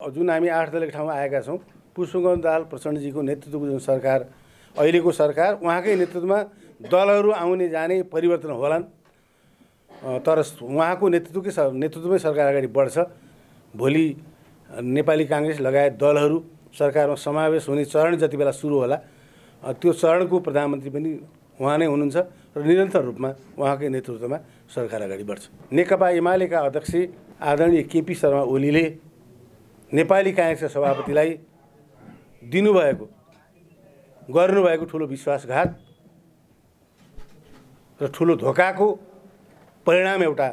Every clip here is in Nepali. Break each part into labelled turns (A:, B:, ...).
A: जुन हामी आठ दलको ठाउँमा आएका छौँ पुष्पकमल दाहाल प्रचण्डजीको नेतृत्वको जुन सरकार अहिलेको सरकार उहाँकै नेतृत्वमा दलहरू आउने जाने परिवर्तन होलान्। तर उहाँको नेतृत्वकै नेतृत्वमै सरकार अगाडि बढ्छ। भोलि नेपाली काङ्ग्रेस लगायत दलहरू सरकारमा समावेश हुने चरण जति बेला सुरु होला त्यो चरणको प्रधानमन्त्री पनि उहाँ नै हुनुहुन्छ र निरन्तर रूपमा उहाँकै नेतृत्वमा सरकार अगाडि बढ्छ। नेकपा एमालेका अध्यक्ष आदरणीय केपी शर्मा ओलीले नेपाली काङ्ग्रेसका सभापतिलाई दिनुभएको गर्नुभएको ठुलो विश्वासघात र ठुलो धोकाको परिणाम एउटा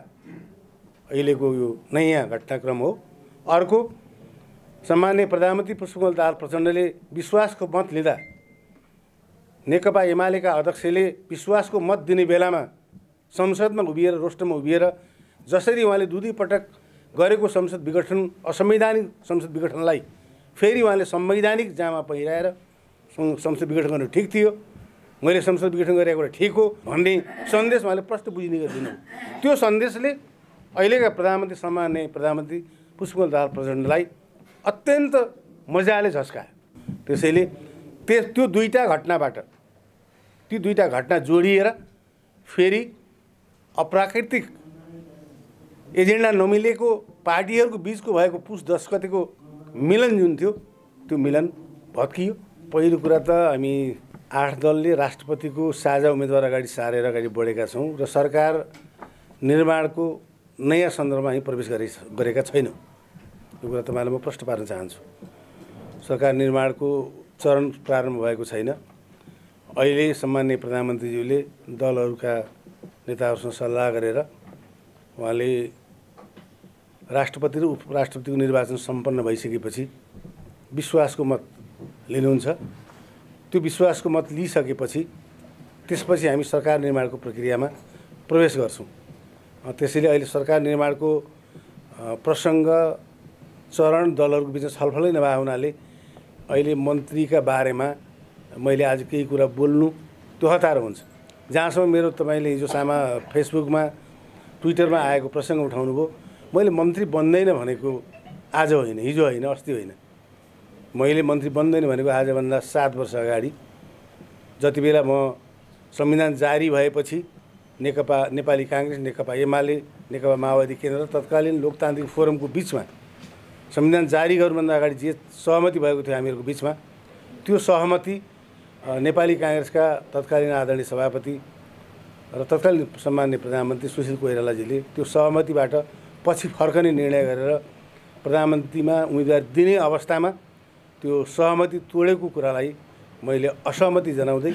A: अहिलेको यो नयाँ घटनाक्रम हो। अर्को सामान्य प्रधानमन्त्री पुष्पकमल दाहाल प्रचण्डले विश्वासको मत लिँदा नेकपा एमालेका अध्यक्षले विश्वासको मत दिने बेलामा संसदमा उभिएर रोस्टरमा उभिएर जसरी उहाँले दुई दुई पटक गरेको संसद विघटन असंवैधानिक संसद विघटनलाई फेरि उहाँले संवैधानिक जामा पहिराएर संसद विघटन गर्नु ठिक थियो। मैले संसद विघटन गरेको कुरा ठिक हो भन्ने सन्देश उहाँले प्रष्ट बुझिने गरिदिनु त्यो सन्देशले अहिलेका प्रधानमन्त्री सामान्य प्रधानमन्त्री पुष्पकमल दाहाल प्रचण्डलाई अत्यन्त मजाले झस्कायो। त्यसैले त्यस त्यो दुईवटा घटनाबाट ती दुईवटा घटना जोडिएर फेरि अप्राकृतिक एजेन्डा नमिलेको पार्टीहरूको बिचको भएको पुस दस गतिको मिलन जुन थियो त्यो मिलन भत्कियो। पहिलो कुरा त हामी आठ दलले राष्ट्रपतिको साझा उम्मेदवार अगाडि सारेर अगाडि बढेका छौँ र सरकार निर्माणको नयाँ सन्दर्भमा हामी प्रवेश गरे गरेका छैनौँ। यो कुरा तपाईँलाई म प्रश्न पार्न चाहन्छु। सरकार निर्माणको चरण प्रारम्भ भएको छैन। अहिले सामान्य प्रधानमन्त्रीज्यूले दलहरूका नेताहरूसँग सल्लाह गरेर उहाँले राष्ट्रपति र उपराष्ट्रपतिको निर्वाचन सम्पन्न भइसकेपछि विश्वासको मत लिनुहुन्छ। त्यो विश्वासको मत लिइसकेपछि त्यसपछि हामी सरकार निर्माणको प्रक्रियामा प्रवेश गर्छौँ। त्यसैले अहिले सरकार निर्माणको प्रसङ्ग चरण दलहरूको बिचमा छलफलै नभए हुनाले अहिले मन्त्रीका बारेमा मैले आज केही कुरा बोल्नु त्यो हतार हुन्छ। जहाँसम्म मेरो तपाईँले हिजो सामा फेसबुकमा ट्विटरमा आएको प्रसङ्ग उठाउनु भयो मैले मन्त्री बन्दैन भनेको आज होइन हिजो होइन अस्ति होइन। मैले मन्त्री बन्दैन भनेको आजभन्दा सात वर्ष अगाडि। जति बेला म संविधान जारी भएपछि नेकपा नेपाली काङ्ग्रेस नेकपा एमाले नेकपा माओवादी केन्द्र र तत्कालीन लोकतान्त्रिक फोरमको बिचमा संविधान जारी गर्नुभन्दा अगाडि जे सहमति भएको थियो हामीहरूको बिचमा त्यो सहमति नेपाली काङ्ग्रेसका तत्कालीन आदरणीय सभापति र तत्कालीन सम्मान्य प्रधानमन्त्री सुशील कोइरालाजीले त्यो सहमतिबाट पछि फर्कने निर्णय गरेर प्रधानमन्त्रीमा उम्मेदवार दिने अवस्थामा त्यो सहमति तोडेको कुरालाई मैले असहमति जनाउँदै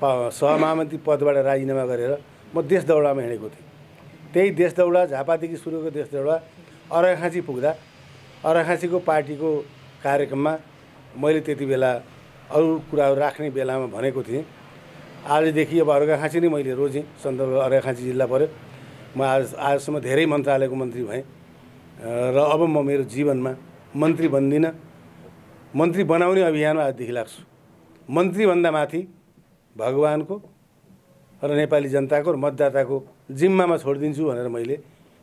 A: सहमहामन्त्री पदबाट राजीनामा गरेर म देश दौडामा हिँडेको थिएँ। त्यही देश दौडा झापादेखि सुरुको देश दौडा अर्घाखाँची पुग्दा अर्घाखाँचीको पार्टीको कार्यक्रममा मैले त्यति बेला अरू कुराहरू राख्ने बेलामा भनेको थिएँ। आजदेखि अब अर्घाखाँची नै मैले रोजेँ सन्दर्भ अर्घाखाँची जिल्ला पऱ्यो। म आज आजसम्म धेरै मन्त्रालयको मन्त्री भएँ र अब म मेरो जीवनमा मन्त्री बन्दिनँ। मन्त्री बनाउने अभियानमा आजदेखि लाग्छु। मन्त्रीभन्दा माथि भगवान्को र नेपाली जनताको र मतदाताको जिम्मामा छोडिदिन्छु भनेर मैले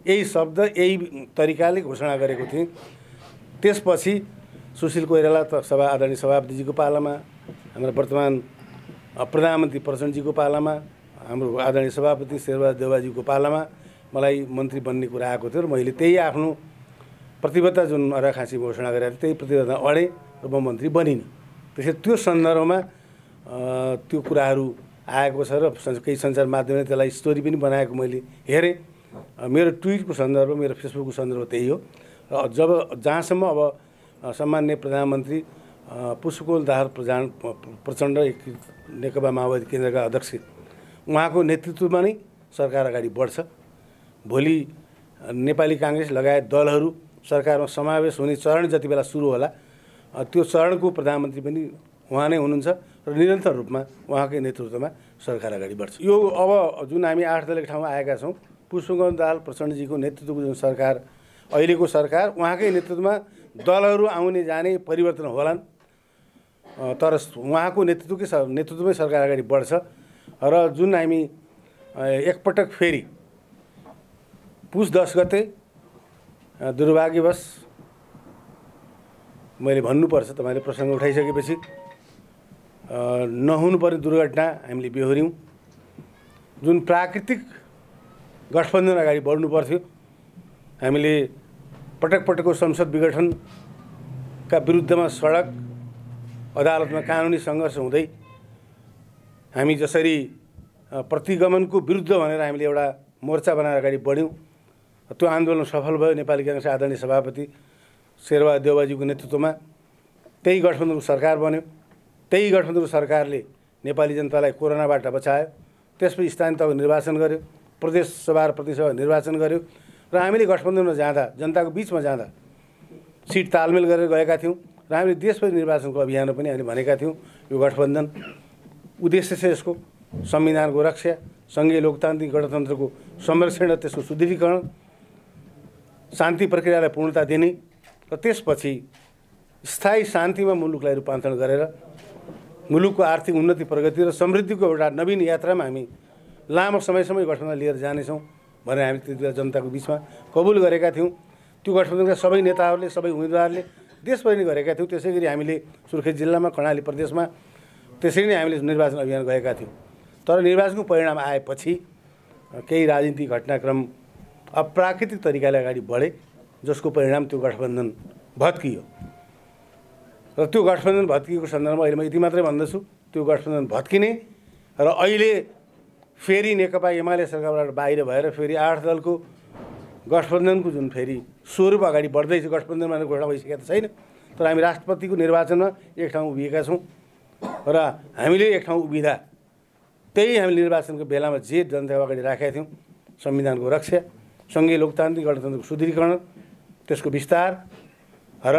A: यही शब्द यही तरिकाले घोषणा गरेको थिएँ। त्यसपछि सुशील कोइराला त सभा आदरणीय सभापतिजीको पालामा हाम्रो वर्तमान प्रधानमन्त्री प्रचण्डजीको पालामा हाम्रो आदरणीय सभापति शेरबहादुर देवाजीको पालामा मलाई मन्त्री बन्ने कुरा आएको थियो र मैले त्यही आफ्नो प्रतिबद्धता जुन अराखाँसी घोषणा थिएँ त्यही प्रतिबद्धता अडेँ र म मन्त्री बनिनँ। त्यसरी त्यो सन्दर्भमा त्यो कुराहरू आएको छ र केही सञ्चार माध्यमले त्यसलाई स्टोरी पनि बनाएको मैले हेरेँ। मेरो ट्विटको सन्दर्भ मेरो फेसबुकको सन्दर्भ त्यही हो। र जब जहाँसम्म अब सामान्य प्रधानमन्त्री पुष्पकोल दाहाल प्रधान प्रचण्ड नेकपा माओवादी केन्द्रका अध्यक्ष उहाँको नेतृत्वमा नै सरकार अगाडि बढ्छ। भोलि नेपाली काङ्ग्रेस लगायत दलहरू सरकारमा समावेश हुने चरण जति बेला सुरु होला त्यो चरणको प्रधानमन्त्री पनि उहाँ नै हुनुहुन्छ र निरन्तर रूपमा उहाँकै नेतृत्वमा सरकार अगाडि बढ्छ। यो अब जुन हामी आठ दलको ठाउँमा आएका छौँ पुष्पकमल दाहाल प्रचण्डजीको नेतृत्वको जुन सरकार अहिलेको सरकार उहाँकै नेतृत्वमा दलहरू आउने जाने परिवर्तन होलान्। तर उहाँको नेतृत्वकै नेतृत्वमै सरकार अगाडि बढ्छ। र जुन हामी एकपटक फेरि पुस दस गते दुर्भाग्यवश मैले भन्नुपर्छ तपाईँले प्रसङ्ग उठाइसकेपछि। नहुनुपर्ने दुर्घटना हामीले बेहोऱ्यौँ। जुन प्राकृतिक गठबन्धन अगाडि बढ्नु पर्थ्यो हामीले पटक पटकको संसद विघटनका विरुद्धमा सडक अदालतमा कानुनी सङ्घर्ष हुँदै हामी जसरी प्रतिगमनको विरुद्ध भनेर हामीले एउटा मोर्चा बनाएर अगाडि बढ्यौँ। त्यो आन्दोलन सफल भयो नेपाली काङ्ग्रेस आदरणीय सभापति शेरबहादुर देवबाजीको नेतृत्वमा। त्यही गठबन्धनको सरकार बन्यो। त्यही गठबन्धनको सरकारले नेपाली जनतालाई कोरोनाबाट बचायो। त्यसपछि स्थानीय तहको निर्वाचन गर्यो प्रदेश सभा र प्रतिसभा निर्वाचन गर्यो र हामीले गठबन्धनमा जाँदा जनताको बिचमा जाँदा सिट तालमेल गरेर गएका थियौँ र हामीले देशभरि निर्वाचनको अभियानमा पनि हामीले भनेका थियौँ। यो गठबन्धन उद्देश्य छ यसको। संविधानको रक्षा सङ्घीय लोकतान्त्रिक गणतन्त्रको संरक्षण र त्यसको सुदृढीकरण शान्ति प्रक्रियालाई पूर्णता दिने र त्यसपछि स्थायी शान्तिमा मुलुकलाई रूपान्तरण गरेर मुलुकको आर्थिक उन्नति प्रगति र समृद्धिको एउटा नवीन यात्रामा हामी लामो समयसम्म गठबन्धन लिएर जानेछौँ भनेर हामी त्यति बेला जनताको बिचमा कबुल गरेका थियौँ। त्यो गठबन्धनका सबै नेताहरूले सबै उम्मेदवारले देशभरि नै गरेका थियौँ। त्यसै गरी हामीले सुर्खेत जिल्लामा कर्णाली प्रदेशमा त्यसरी नै हामीले निर्वाचन अभियान गएका थियौँ। तर निर्वाचनको परिणाम आएपछि केही राजनीतिक घटनाक्रम अप्राकृतिक तरिकाले अगाडि बढे जसको परिणाम त्यो गठबन्धन भत्कियो। र त्यो गठबन्धन भत्किएको सन्दर्भमा अहिले म यति मात्रै भन्दछु त्यो गठबन्धन भत्किने र अहिले फेरि नेकपा एमाले सरकारबाट बाहिर भएर फेरि आठ दलको गठबन्धनको जुन फेरि स्वरूप अगाडि बढ्दैछ गठबन्धनमा घोषणा भइसकेको त छैन तर हामी राष्ट्रपतिको निर्वाचनमा एक ठाउँ उभिएका छौँ र हामीले एक ठाउँ उभिँदा त्यही हामीले निर्वाचनको बेलामा जे जनताको अगाडि राखेका थियौँ संविधानको रक्षा सङ्घीय लोकतान्त्रिक गणतन्त्रको सुदृढीकरण त्यसको विस्तार र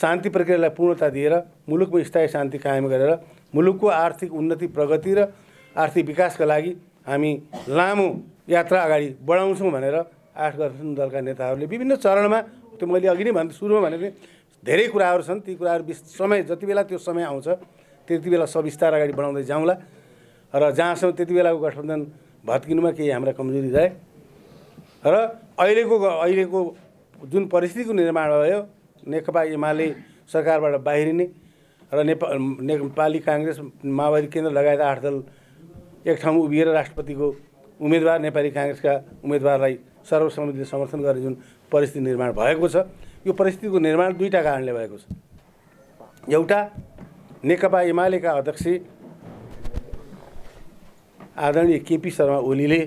A: शान्ति प्रक्रियालाई पूर्णता दिएर मुलुकमा स्थायी शान्ति कायम गरेर मुलुकको आर्थिक उन्नति प्रगति र आर्थिक विकासका लागि हामी लामो यात्रा अगाडि बढाउँछौँ भनेर आठ गठबन्धन दलका नेताहरूले। विभिन्न चरणमा त्यो मैले अघि नै भने सुरुमा भने धेरै कुराहरू छन्। ती कुराहरू समय जति बेला त्यो समय आउँछ त्यति बेला सविस्तार अगाडि बढाउँदै जाउँला। र जहाँसम्म त्यति बेलाको गठबन्धन भत्किनुमा केही हाम्रा कमजोरी रहे र अहिलेको अहिलेको जुन परिस्थितिको निर्माण भयो नेकपा एमाले सरकारबाट बाहिरिने र नेपा नेपाली काङ्ग्रेस माओवादी केन्द्र लगायत आठ दल एक ठाउँ उभिएर राष्ट्रपतिको उम्मेदवार नेपाली काङ्ग्रेसका उम्मेदवारलाई सर्वसम्मतिले समर्थन गर्ने जुन परिस्थिति निर्माण भएको छ यो परिस्थितिको निर्माण दुईवटा कारणले भएको छ। एउटा नेकपा एमालेका अध्यक्ष आदरणीय केपी शर्मा ओलीले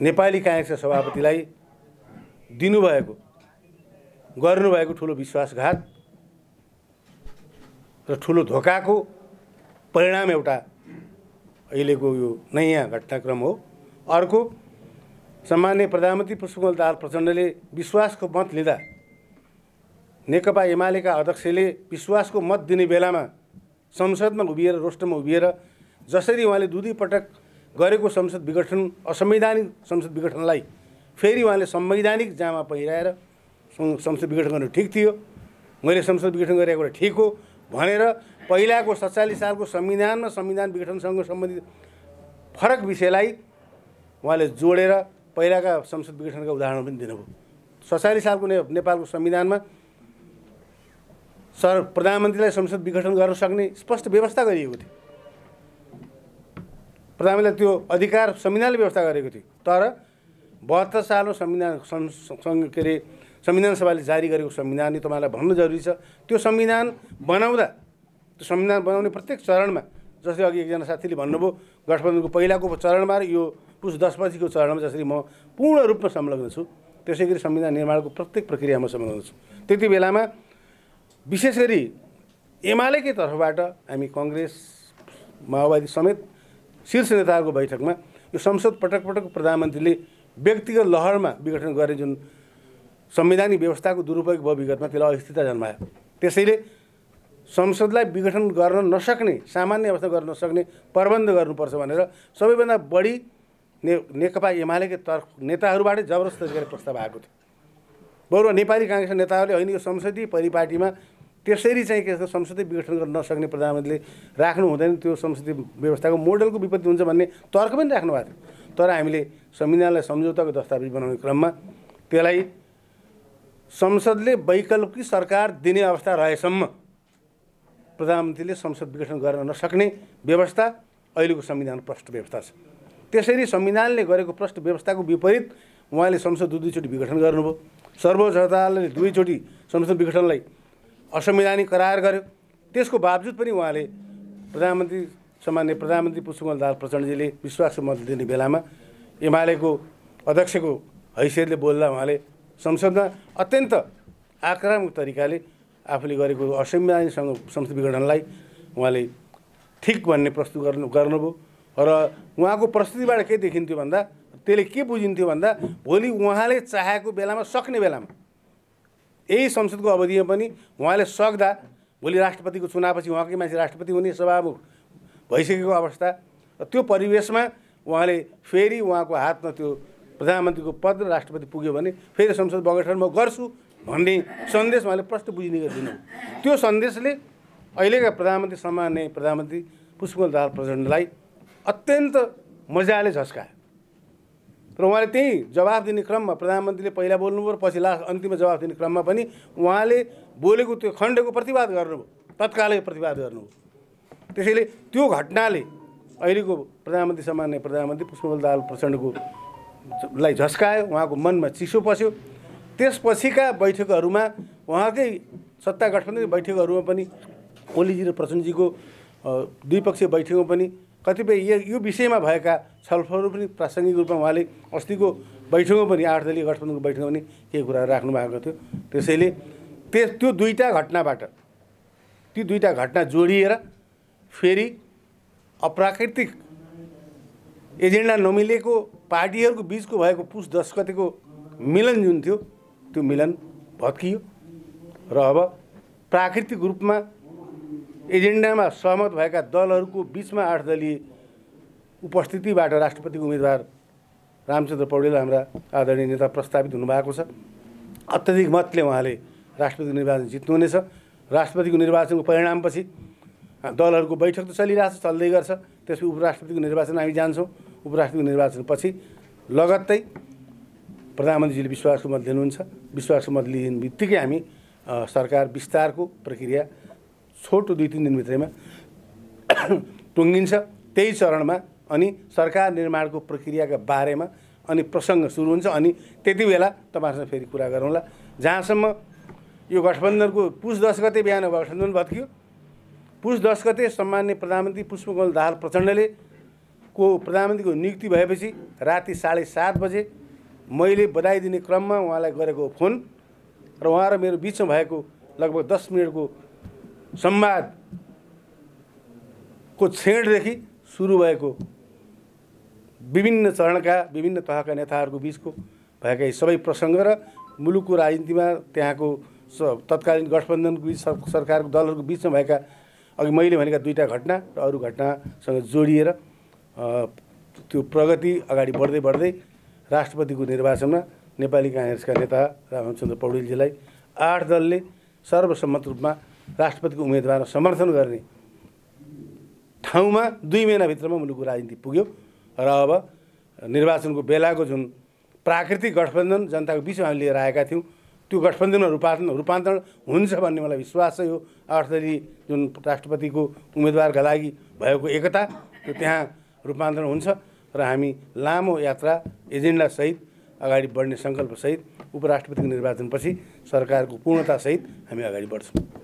A: नेपाली काङ्ग्रेसका सभापतिलाई दिनुभएको गर्नुभएको ठुलो विश्वासघात र ठुलो धोकाको परिणाम एउटा अहिलेको यो नयाँ घटनाक्रम हो। अर्को सामान्य प्रधानमन्त्री पुष्पकमल दाहाल प्रचण्डले विश्वासको मत लिँदा नेकपा एमालेका अध्यक्षले विश्वासको मत दिने बेलामा संसदमा उभिएर रोस्टरमा उभिएर जसरी उहाँले दुई पटक गरेको संसद विघटन असंवैधानिक संसद विघटनलाई फेरि उहाँले संवैधानिक जामा पहिराएर संसद विघटन गर्नु ठिक थियो। मैले संसद विघटन गरेको ठिक हो भनेर पहिलाको सत्तालिस सालको संविधानमा संविधान विघटनसँग सम्बन्धित फरक विषयलाई उहाँले जोडेर पहिलाका संसद विघटनका उदाहरण पनि दिनुभयो। सत्तालिस सालको ने नेपालको संविधानमा सर प्रधानमन्त्रीलाई संसद विघटन गर्न सक्ने स्पष्ट व्यवस्था गरिएको थियो। प्रधानमन्त्रीलाई त्यो अधिकार संविधानले व्यवस्था गरेको थियो। तर बहत्तर सालमा संविधान के अरे संविधान सभाले जारी गरेको संविधान तपाईँलाई भन्नु जरुरी छ। त्यो संविधान बनाउँदा त्यो संविधान बनाउने प्रत्येक चरणमा जसरी अघि एकजना साथीले भन्नुभयो गठबन्धनको पहिलाको चरणमा र यो पुस दसपछिको चरणमा जसरी म पूर्ण रूपमा संलग्न छु त्यसै गरी संविधान निर्माणको प्रत्येक प्रक्रियामा संलग्न छु। त्यति बेलामा विशेष गरी एमालेकै तर्फबाट हामी कङ्ग्रेस माओवादी समेत शीर्ष नेताहरूको बैठकमा यो संसद पटक पटक प्रधानमन्त्रीले व्यक्तिगत लहरमा विघटन गर्ने जुन संवैधानिक व्यवस्थाको दुरुपयोग भयो विगतमा त्यसलाई अस्थिरता जन्मायो। त्यसैले संसदलाई विघटन गर्न नसक्ने सामान्य अवस्था गर्न नसक्ने प्रबन्ध गर्नुपर्छ भनेर सबैभन्दा बढी ने नेकपा एमालेकै तर्फ नेताहरूबाटै जबरजस्त तरिकाले प्रस्ताव आएको थियो। बरु नेपाली काङ्ग्रेसका नेताहरूले होइन यो संसदीय परिपाटीमा त्यसरी चाहिँ के संसदीय विघटन गर्न नसक्ने प्रधानमन्त्रीले राख्नु हुँदैन त्यो संसदीय व्यवस्थाको मोडलको विपत्ति हुन्छ भन्ने तर्क पनि राख्नु भएको थियो। तर हामीले संविधानलाई सम्झौताको दस्तावेज बनाउने क्रममा त्यसलाई संसदले वैकल्पिक सरकार दिने अवस्था रहेसम्म प्रधानमन्त्रीले संसद विघटन गर्न नसक्ने व्यवस्था अहिलेको संविधान प्रष्ट व्यवस्था छ। त्यसरी संविधानले गरेको प्रष्ट व्यवस्थाको विपरीत उहाँले संसद दुई दुईचोटि विघटन गर्नुभयो। सर्वोच्च अदालतले दुईचोटि संसद विघटनलाई असंवैधानिक करार गर्यो। त्यसको बावजुद पनि उहाँले प्रधानमन्त्री सामान्य प्रधानमन्त्री पुष्पकमल दाहाल प्रचण्डजीले विश्वासको मत दिने बेलामा एमालेको अध्यक्षको हैसियतले बोल्दा उहाँले संसदमा अत्यन्त आक्रामक तरिकाले आफूले गरेको असंवैधानिकसँग संसद विघटनलाई उहाँले ठिक भन्ने प्रस्तुत गर्नु गर्नुभयो। र उहाँको प्रस्तुतिबाट के देखिन्थ्यो भन्दा त्यसले के बुझिन्थ्यो भन्दा भोलि उहाँले चाहेको बेलामा सक्ने बेलामा यही संसदको अवधिमा पनि उहाँले सक्दा भोलि राष्ट्रपतिको चुनावपछि उहाँकै मान्छे राष्ट्रपति हुने स्वभाव भइसकेको अवस्था। र त्यो परिवेशमा उहाँले फेरि उहाँको हातमा त्यो प्रधानमन्त्रीको पद र राष्ट्रपति पुग्यो भने फेरि संसद बगैठन म गर्छु भन्ने सन्देश उहाँले प्रष्ट बुझिने गरिदिनु। त्यो सन्देशले अहिलेका प्रधानमन्त्री सामान्य प्रधानमन्त्री पुष्पकमल दाहाल प्रचण्डलाई अत्यन्त मजाले झस्कायो। र उहाँले त्यही जवाफ दिने क्रममा प्रधानमन्त्रीले पहिला बोल्नुभयो पछि लास्ट अन्तिममा जवाफ दिने क्रममा पनि उहाँले बोलेको त्यो खण्डको प्रतिवाद गर्नुभयो तत्कालै प्रतिवाद गर्नुभयो। त्यसैले त्यो घटनाले अहिलेको प्रधानमन्त्री सामान्य प्रधानमन्त्री पुष्पकमल दाहाल प्रचण्डको लाई झस्कायो उहाँको मनमा चिसो पस्यो। त्यसपछिका बैठकहरूमा उहाँकै सत्ता गठबन्धनको बैठकहरूमा पनि ओलीजी र प्रचण्डजीको द्विपक्षीय बैठकमा पनि कतिपय यो विषयमा भएका छलफलहरू पनि प्रासङ्गिक रूपमा उहाँले अस्तिको बैठकमा पनि आठ दलीय गठबन्धनको बैठकमा पनि केही कुराहरू राख्नु भएको थियो। त्यसैले त्यस त्यो दुईवटा घटनाबाट ती दुईवटा घटना जोडिएर फेरि अप्राकृतिक एजेन्डा नमिलेको पार्टीहरूको बिचको भएको पुस दस गतिको मिलन जुन थियो त्यो मिलन भत्कियो। र अब प्राकृतिक रूपमा एजेन्डामा सहमत भएका दलहरूको बिचमा आठ दलीय उपस्थितिबाट राष्ट्रपतिको उम्मेदवार रामचन्द्र पौडेल हाम्रा आदरणीय नेता प्रस्तावित हुनुभएको छ। अत्याधिक मतले उहाँले राष्ट्रपतिको निर्वाचन जित्नुहुनेछ। राष्ट्रपतिको निर्वाचनको परिणामपछि दलहरूको बैठक त चलिरहेको छ चल्दै गर्छ। त्यसपछि उपराष्ट्रपतिको निर्वाचन हामी जान्छौँ। उपराष्ट्रपतिको निर्वाचनपछि लगत्तै प्रधानमन्त्रीजीले विश्वासको मत लिनुहुन्छ। विश्वासको मत लिने बित्तिकै हामी सरकार विस्तारको प्रक्रिया छोटो दुई तिन दिनभित्रैमा टुङ्गिन्छ। त्यही चरणमा अनि सरकार निर्माणको प्रक्रियाका बारेमा अनि प्रसङ्ग सुरु हुन्छ अनि त्यति बेला तपाईँहरूसँग फेरि कुरा गरौँला। जहाँसम्म यो गठबन्धनको पुस दस गते बिहान गठबन्धन भत्कियो। पुस दस गते सम्मान्य प्रधानमन्त्री पुष्पकमल दाहाल प्रचण्डले को प्रधानमन्त्रीको नियुक्ति भएपछि राति साढे सात बजे मैले बधाई दिने क्रममा उहाँलाई गरेको फोन र उहाँ र मेरो बिचमा भएको लगभग दस मिनटको संवादको छेडदेखि सुरु भएको विभिन्न चरणका विभिन्न तहका नेताहरूको बिचको भएका यी सबै प्रसङ्ग र मुलुकको राजनीतिमा त्यहाँको स तत्कालीन गठबन्धनको बिच सरकारको दलहरूको बिचमा भएका अघि मैले भनेका दुईवटा घटना र अरू घटनासँग जोडिएर त्यो प्रगति अगाडि बढ्दै बढ्दै राष्ट्रपतिको निर्वाचनमा नेपाली काङ्ग्रेसका नेता रामचन्द्र पौडेलजीलाई आठ दलले सर्वसम्मत रूपमा राष्ट्रपतिको उम्मेदवार समर्थन गर्ने ठाउँमा दुई महिनाभित्रमा मुलुकको राजनीति पुग्यो र अब निर्वाचनको बेलाको जुन प्राकृतिक गठबन्धन जनताको बिचमा हामीले लिएर आएका थियौँ त्यो गठबन्धनमा रूपान्तरण रूपान्तरण हुन्छ भन्ने मलाई विश्वास छ यो अर्थरी जुन राष्ट्रपतिको उम्मेदवारका लागि भएको एकता त्यो त्यहाँ रूपान्तरण हुन्छ र हामी लामो यात्रा एजेन्डासहित अगाडि बढ्ने सङ्कल्पसहित उपराष्ट्रपतिको निर्वाचनपछि सरकारको पूर्णतासहित हामी अगाडि बढ्छौँ।